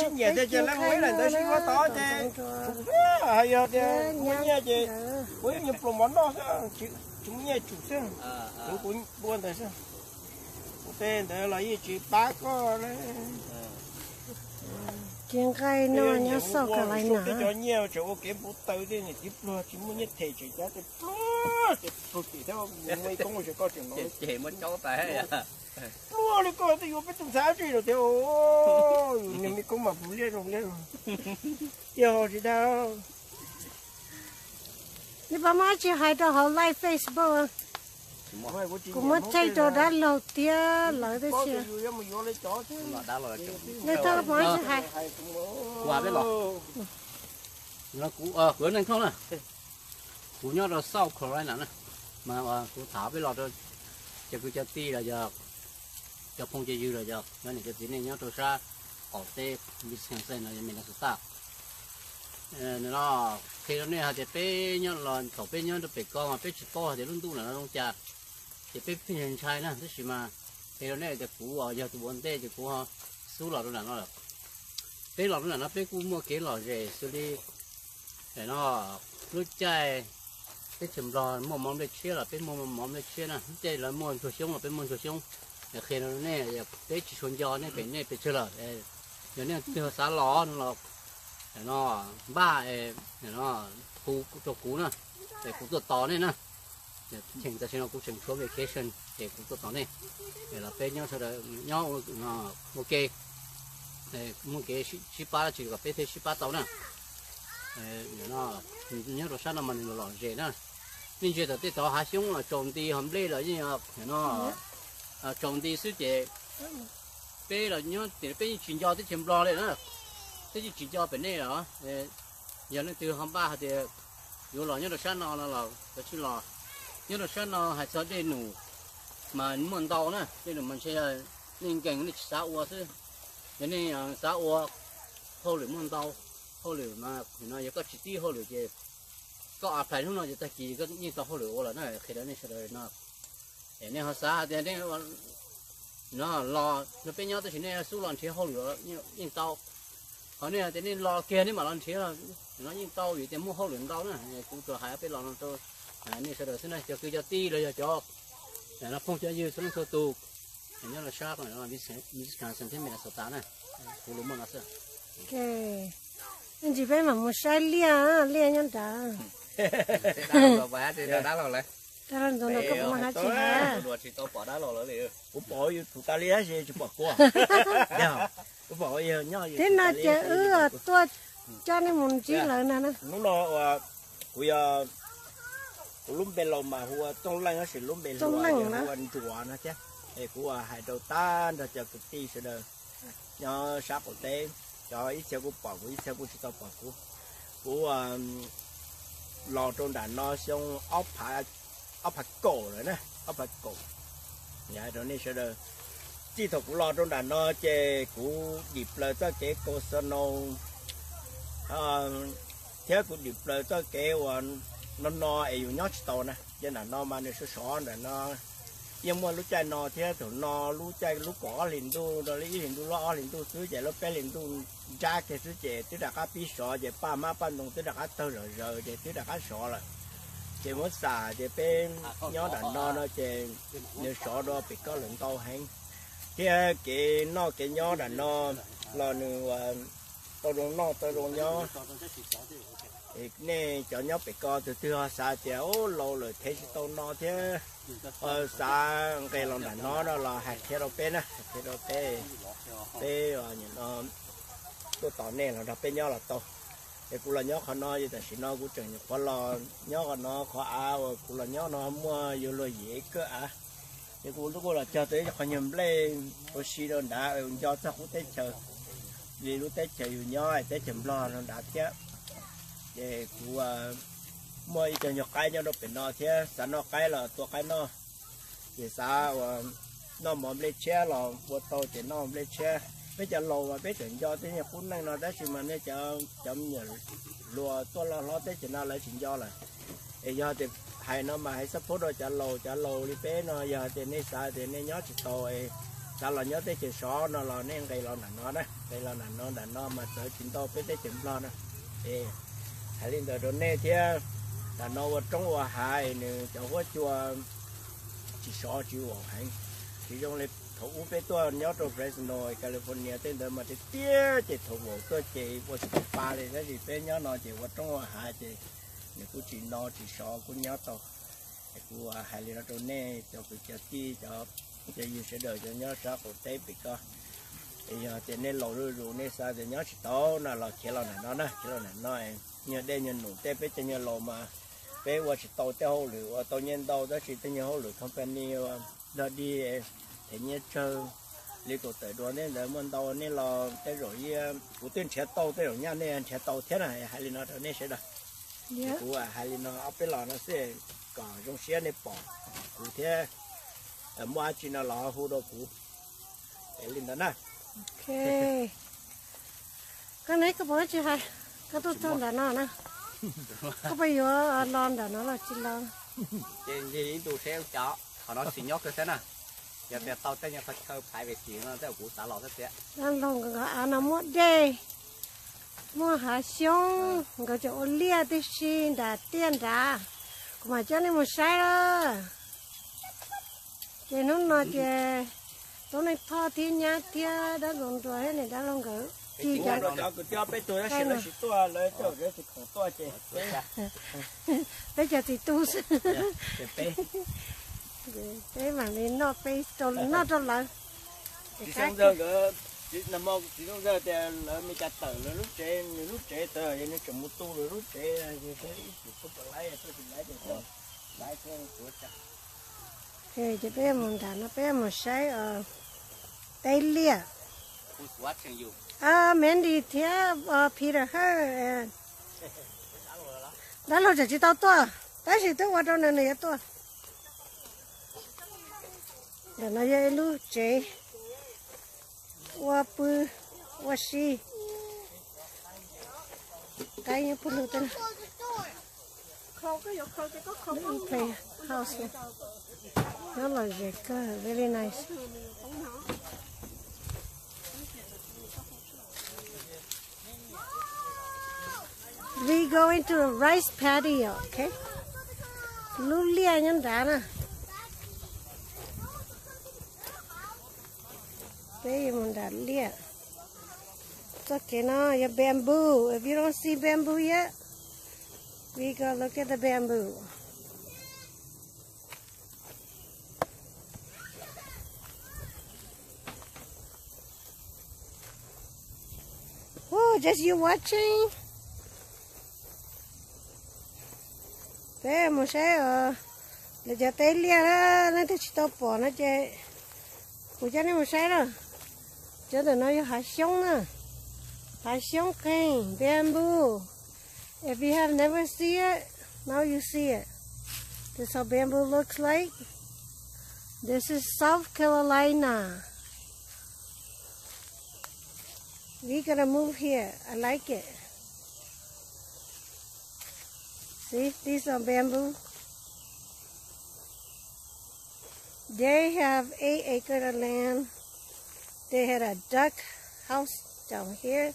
sinh nhẹ thì chỉ lăng mấy lần đời sinh có to chứ hay giờ thì muốn nhẹ chứ muốn nhập lòng món đó chứ. Chúng nhẹ chủ chứ. Chúng cũng buồn tại sao tên thế là gì? Chỉ ba có đấy. Chuyện cái nó nhớ sao cả lại nè cho nhiều chỗ cái bút tới đi này tiếp lo chỉ muốn nhất thể chỉ giá thì thì tụt thì theo công người có chuyện đó chị mới cháu té mua đi coi thì biết tung sao gì rồi theo nhưng mình cũng mà phụ liên rồi liên giờ thì đâu đi bà má chỉ hai đứa họ like Facebook. Cũng mất thay đồ đã lâu tia lợi thế chứ? Nên thôi mới chỉ hai qua biết lọ. Nó cú ờ bữa nay không nè? Cú nhớ rồi sau khỏi này nè. Mà mà cú thả biết lọ rồi cho cứ cho ti là giờ cho phong chơi dư rồi giờ. Nó này cho tí này, nhớ tôi ra. Ở tê bị xem xem là mình là số ta nó khi nó này hạt bé nhớ là cậu bé nhớ được bé con mà bé chỉ con thì luôn tu là nó không chả thì bé phi nhân trai nè thế gì mà. Khi nó này thì cũ ở giờ tụi bọn tê thì cũ ha số lọ nó là nó là bé lọ nó là nó bé cũ mua cái lọ rẻ xử lý để nó lúc chạy cái chùm lọ mua món để chia là bé mua món để chia nè. Đây là mua chuột sống là bé mua chuột sống khi nó nè tết chỉ xuống nè bên nè bên chưa lợt nhớ nè từ xá ló nó nó ba nó thu cho cú nè để cú tuột to nè nè. Chỉnh ra cho nó cũng chỉnh xuống về kế sân để cú tuột to nè. Để là bên nhau sau nhau nó ok. Để ba chỉ có bên thế ship ba tàu nè. Nó nhớ rồi sao nó mình lọt rễ nè. Nên chuyện đó tết há xuống là trộm đi hầm lê rồi như à? nó nó trồng đi sư chế bé là nhớ, thì bé chuyển giao tới chìm lo đấy nữa thế chuyển giao bên này đó giờ nó từ hôm ba thì dù là nhớ được sáng nào là là cái chuyện là nhớ được sáng hay sao đây nụ mà muốn tàu nữa đây là mình sẽ nên cảnh cái xã ua chứ. Cho nên ờ, xã ua hậu lửa muốn tàu hậu mà nó có chỉ tiêu hậu có áp phải không nó chỉ ta chỉ có như tàu là nó khi đó nên sẽ là nó nên họ xã thì nên nó lo. Nó bên nhau tới chỉ nên số lần chế hậu lửa như như tàu họ nên thì nên lo kia nên mà lần chế là nó như tàu thì tiền mua hậu lửa tàu nữa. Cũng tôi hãy biết lo nó. Tôi à nên sẽ đời thế này cho cứ cho ti rồi cho để nó không cho dư xuống số tù. Để nhớ là sát rồi nó bị sẽ bị càng sinh thế mình là số tám này. Phụ lúa mà nó sẽ ok. Anh chỉ phải mà một sai lia lia nhân ta đá bà thì đá lò lại ta làm cho nó có mà hát chị ha? Đùa thì tôi bỏ đá lò lại liền cũng bỏ vô thủ ta lia gì chụp bỏ qua cũng bỏ vô nhau thế nào chứ ừ tôi cho nên muốn chỉ lợi nè? Nè nó nó cũng lúc bên lò mà hùa trong lăng nó sẽ lúc bên lò hùa chùa nó chứ. Thì của hai đầu tan rồi cho cái tí sẽ được nó sát của tên cho ít xe của bỏ của ít xe của chúng bỏ của. Của lò trong đàn nó xong ốc phá ốc hạt cổ rồi nè ốc hạt cổ. Nhà rồi nên sẽ được chỉ thuộc lo trong đàn nó chè của điệp là cho cái cô sơn nông ờ, thế của điệp là cho cái nó no ấy dùng nhót tàu nè. Cho nên nó mà nó sẽ xóa để nó nhưng mà lúc chạy nó thế thì nó lúc chạy lúc có liền tu rồi lấy liền tu lo liền tu thứ chạy lúc bé liền tu ra cái thứ chạy tức là cái bí sọ chạy ba má ba đồng tức là cái tơ rồi rồi chạy tức là cái sọ rồi chạy mất xả chạy bé nhớ là nó nó chạy nếu sọ đó bị có lượng tàu hành thế cái nó cái nhớ là nó là nữa tàu đồng nó tàu đồng nhớ nè cho nhóc bị co từ từ xả thì ô lâu rồi thế thì tao nó thế ờ xả cái lòng đàn nó đó là hạt thế đâu bên á thế đâu bên bên rồi nó tôi tỏ nè là đập bên nhau là to thì cũng là nhóc nó nói gì thì nó cũng chẳng có lo, nhóc nó có áo cũng là nhóc nó mua vô lời dễ cơ à thì cũng lúc là cho tới khó nhầm lên có xí đơn đã cho chắc cũng tết chờ vì lúc tết chờ nhiều ai tết chầm lo nó đã chết để của à, mua cho nhọc cái nhau nó phải nó thế. Sản nó cái là tua cái nó. Thì sao à, nó mồm lên che là vô tàu thì nó lên che bây giờ lò và bây giờ do thế nhà cũng năng nó đấy chỉ mà nó chờ chậm nhờ lùa. Tôi lo lo thế chỉ nó lại chuyện do là thì do thì hay nó mà hay sắp phút rồi chờ lò chờ lò đi bé nó. Giờ thì nên sao thì nên nhớ chỉ tôi. Sao là nhớ tới chuyện xó, nó là nên cây lo nè nó đấy cây lo nè nó là nó mà tới chuyện to biết tới chuyện lo đó. Thì hay lên tới đó nè thì là nó trong hòa hài nữa cháu có chùa chỉ xó chỉ hòa hải chỉ dùng lấy thủ cái tôi nhớ trong Fresno California tên đó mà thì tiếc chỉ thủ bộ tôi chỉ bộ chỉ ba này cái gì bên nhớ nó chỉ ở trong hoa hải chỉ nếu cứ chỉ nó chỉ xó cũng nhớ tàu của hai lý nó nè cho cái cho chi cho cho yêu sẽ đợi cho nhớ sao của tế bị co thì giờ thì nên lầu rồi rồi nên sao thì nhớ chỉ to là là chỉ là nó nè chỉ là nó nhớ đây nhớ nụ tế biết cho nhớ lầu mà bé qua chỉ to tế hậu lửa to nhân đâu đó chỉ tế nhớ hậu lửa company đó đi thì nhớ chơi lý cổ tới đó nên là muốn đâu nên là tế rồi của tên trẻ to tế rồi nha nên trẻ to thế này hai lý nó nên sẽ được của hai lý nó áp bên lò nó sẽ cả trong xe này bỏ. Cụ thể ở mua chỉ là lò hú đồ cụ để lên đó nè. Ok. Cái này có bao nhiêu hay cái tôi cho đã nó nè. Có bao giờ lon đã nó là chỉ lon. Trên gì đồ xe chó họ nói xin nhóc cái thế nè giờ bây tao tên nhà phải khơi phải về tiền nó theo cụ xã lò thế thế đang lon cái à nó mua đây mua hạt xong cái chỗ lia thì xin đã tiền đã mà cho nên một sai đó chị nó nói chị tối nay pha thì nhá thì đã dùng rồi hết này đã sẽ là chỉ cho cái chị bây giờ thì tu bé mà nên nó bé cho nó cho lại chị xong giờ cái chỉ nằm mong chỉ xong giờ thì lỡ mình chặt tờ lỡ lúc trẻ lúc trẻ tờ nó chồng một tu rồi lúc trẻ thì cái tôi phải lấy tôi phải lấy được rồi lấy cái của chặt. Thì chỉ bé mình đã nó bé một sai ở tây lia. À mình đi theo Peter Her đã lâu chỉ tao to tại sao tôi qua đâu này này to để nó dễ lu chế qua bư qua si cái như bút lu tên play house này nó là gì cơ very nice. We go into a rice patio, okay? Lulia nhân đá nè Đây mình đã lia. It's okay now, your bamboo. If you don't see bamboo yet, we go look at the bamboo. Oh, just you watching? Thế một sẽ ờ là giờ tới lia đó, nó thì rồi. Cho tụi nó hạt giống nè. Hạt giống cây, bamboo. If you have never seen it, now you see it. This is how bamboo looks like. This is South Carolina. We gotta move here. I like it. See, these are bamboo. They have eight acres of land. They had a duck house down here.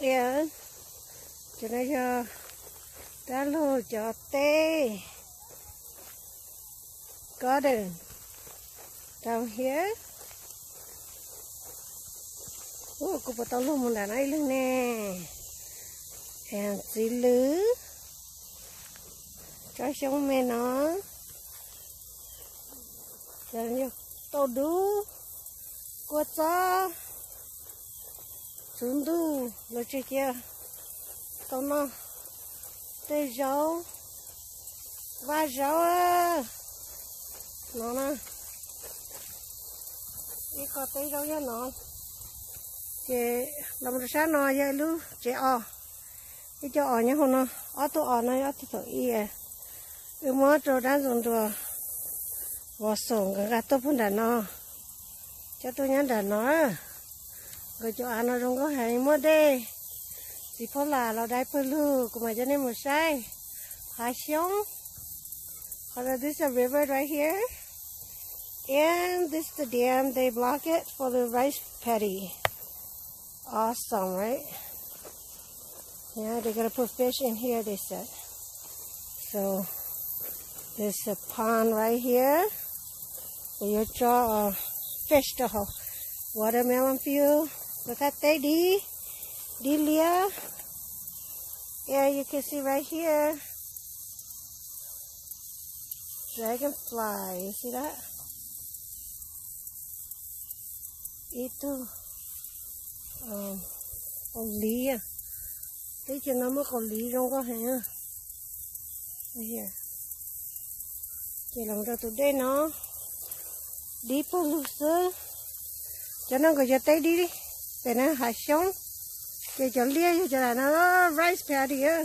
And cho nó cho đã lô cho tê garden down here. Ủa, cô bắt đầu luôn một đàn ấy luôn nè. And dì lứ. Cho xong mẹ nó. Cho nó tàu đu. qua cho. Xuống đu. là chị kia. Tàu nó. tê dấu Và dấu. Nó nè. Đi có tê dấu cho nó. Chị làm ra sao nó vậy lu. Chị ọ. Chị cho ọ nhá hôm nó. Ọ tôi ọ này Ọ tôi tôi y à. Ừ mới rồi đang dùng trò. Và sống cái gà tôi phun đã nó. Cho tôi nhắn đã nó. Rồi cho ăn nó không có hay mua đây. Chỉ có là nó đáy bơ lưu. Cũng mà cho nên một sai. Há sống. Or this a river right here. And this is the dam, they block it for the rice paddy. Awesome, right? Yeah, they're gonna put fish in here, they said. So, there's a pond right here. Where you draw a fish to hold. Watermelon peel Look at they, D. Delia. Yeah, you can see right here. Dragonfly, you see that? Itu um, con lý à Thấy chưa nó mới còn lý trong có hả Đây here Chỉ lòng ra tụi đây nó Đi po lùsơ Cho nó gọi cho tay đi đi. Để nó hạ xuống Để cho lia cho là nó rice paddy á.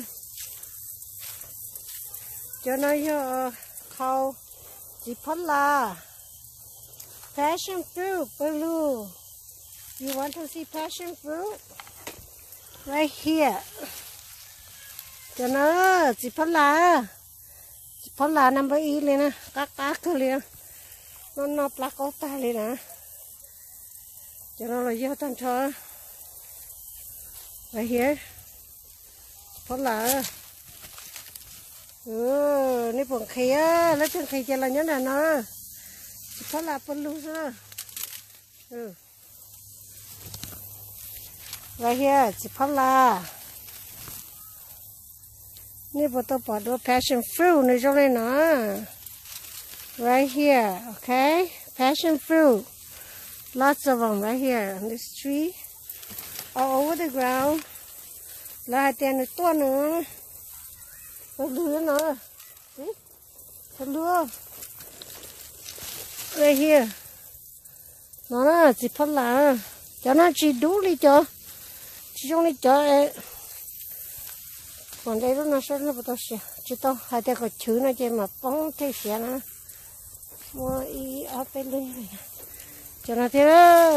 Cho nó cho ờ, khâu. Chỉ phát là Passion fruit, blue. You want to see passion fruit? Right here. Cho nó chỉ phát là. Chỉ phát là number 1 lên á. Các các นอนนอปลาเขาตาเลยนะจะเราเราเยอะตามชอ right here พอละเออนี่ผงเขียแล้วจังเขียจะอะไรเนี่ยนะเนาะพละปนลูซะเออ right here จิพอละนี่ผมตัวงปอดว่า passion fruit ในจังเลยนะ Right here, okay? Passion fruit. Lots of them right here on this tree. All over the ground. Là hai tiền này to nữa. Nó lứa nó. Nó lứa. Right here. Nó là chỉ phát là. Cho nó chỉ đủ đi cho. Chỉ trong đi cho em. Còn đây nó sẽ nó bắt đầu sẽ. Chỉ tao hai tay có chữ nó chỉ mà bóng thế sẽ nó. Mua e up ở bên đây này.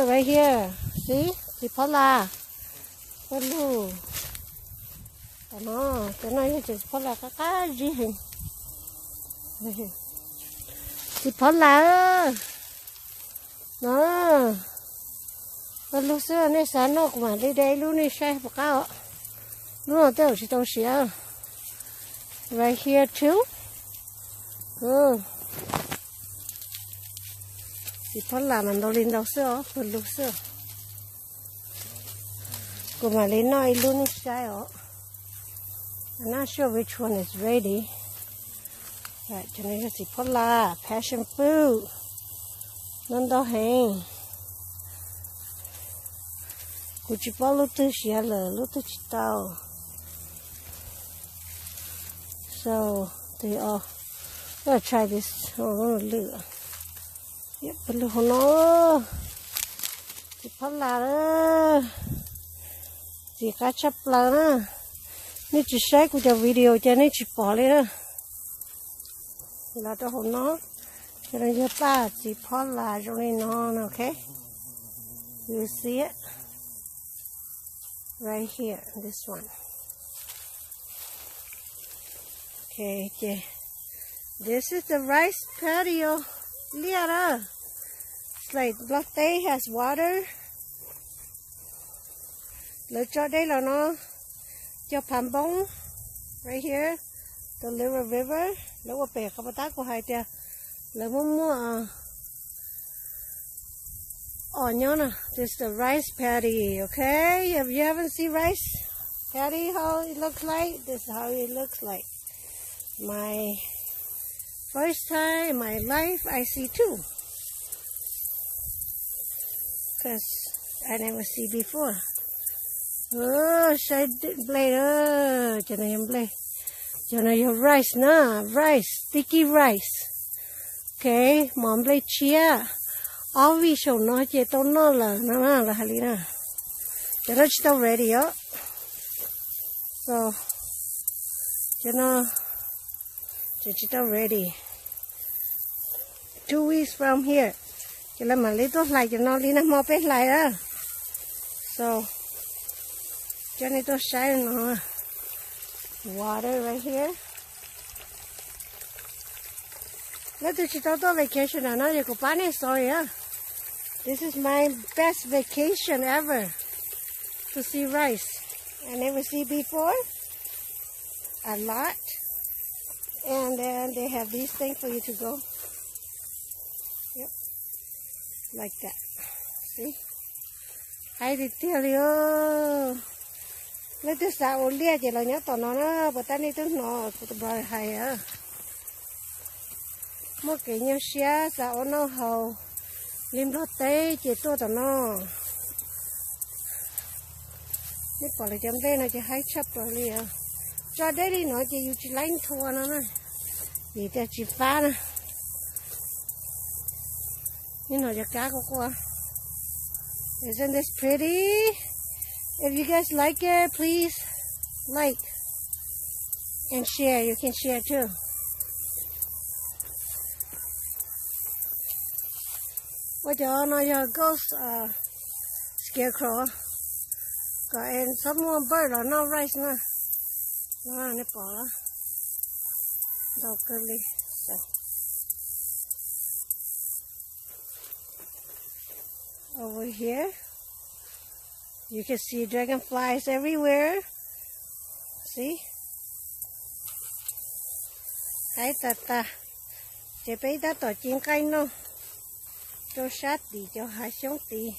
Right here. See? The phát là. Phát luôn. Nó, cho nó chỉ phát là cái cái gì hình. Right here thì phó là nó nó lúc xưa này sáng nó cũng đi đây luôn này sai một cao lúc nào tôi chỉ tôi xỉa right here too ừ thì phó là mình đâu lên đâu xưa phần lúc xưa cô mà lên nói luôn này sai ó. I'm not sure which one is ready. Right, cho nên chỉ phốt là passion fruit nên đó hàng cô chỉ bao lúc tư xia lờ lúc tư chỉ tao so they all gonna try this oh nó lửa yep lửa nó chỉ phốt là đó chỉ cá chắp là đó nếu chỉ sai của cho video cho nên chỉ bỏ lên đó là cho hồn nó cho nên cho ta chỉ phó là trong này nó ok you see it right here this one okay okay this is the rice patio liara like latte has water. Lựa cho đây là nó cho right here the little river. Nếu mà bè không bắt của hai tia là mua mua oh this is the rice paddy okay? If you haven't seen rice paddy how it looks like? This is how it looks like. My first time in my life I see two because I never see before. Oh side blade. Oh cho yung blade. Cho nó yêu rice, na, rice, sticky rice. Okay, mom blade chia. All we show nó chế to, no là Na là la halina. cho nó ready yo. so cho nó chỉ ready. Two weeks from here. Cho nên mà lấy tốt lại cho nó nó mò lại đó so cho nên tôi sai nó water right here. Let us go vacation. I know you go sorry, huh? This is my best vacation ever to see rice. I never see before. A lot. And then they have these things for you to go. Like that. See? Hay thì tiêu liêu. Lấy từ ổn lia chỉ là nhớ tỏ nó nó, bữa ta đi từ nó, tụi bà hay á. Một cái nhau xe, sao nó hầu. Lim đó tế, chỉ tôi tỏ nó. Nếu bỏ lại chấm đây nó chỉ hay chấp rồi liêu cho đây đi nó chỉ chỉ lấy thua nó nè. vì ta chỉ phá nè nhưng nó cho cá của cô isn't this pretty? If you guys like it please like and share. You can share too. What do nó cho ghost uh, scarecrow. Got and some more bird or no rice nữa nó nó bỏ đầu cơ over here. You can see dragonflies everywhere. See? Cái ta ta. Chỉ bây ta tỏ chín cây nó cho sát đi, cho hai sống đi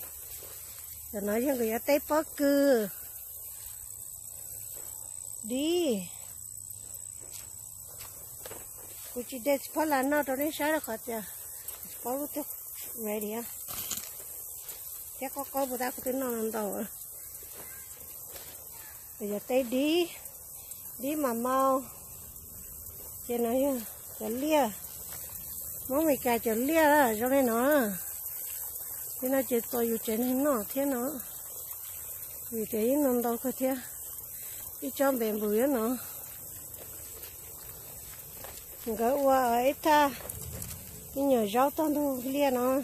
rồi nói cho người ta tới bó cư. đi. Cô chỉ để phó là nó rồi nên là khó chờ. Phó lúc trước ready á chắc có có bữa ta có cái non đâu bây giờ tay đi đi mà mau. Trên này cho lia món mày cà cho lia đó cho nên nó thế nó chỉ tôi อยู่ trên nó thế nó vì thế nó đâu có thế đi cho bền bùi nó cái qua ở ít ta cái nhờ rau tao đâu lia nó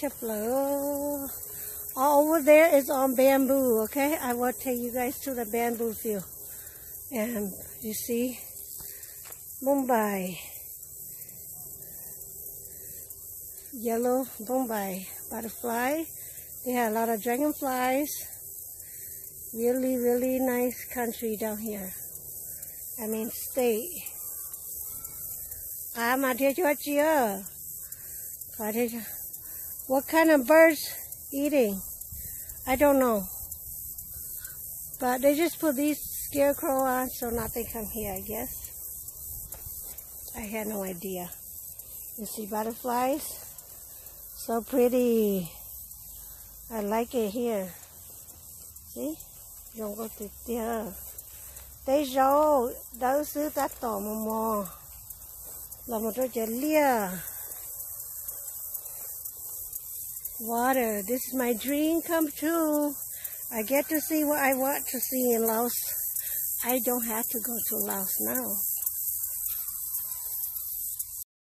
chấp lỡ all over there is on bamboo okay I will take you guys to the bamboo field and you see Mumbai yellow Mumbai butterfly they have a lot of dragonflies really, really nice country down here. I mean, state. I'm out here, Georgia. What kind of birds eating? I don't know. But they just put these scarecrow on so nothing come here, I guess. I had no idea. You see butterflies? So pretty. I like it here. See? dùng có tuyệt tia tây rau đỡ xứ tát là một đôi water. This is my dream come true. I get to see what I want to see in Laos. I don't have to go to Laos now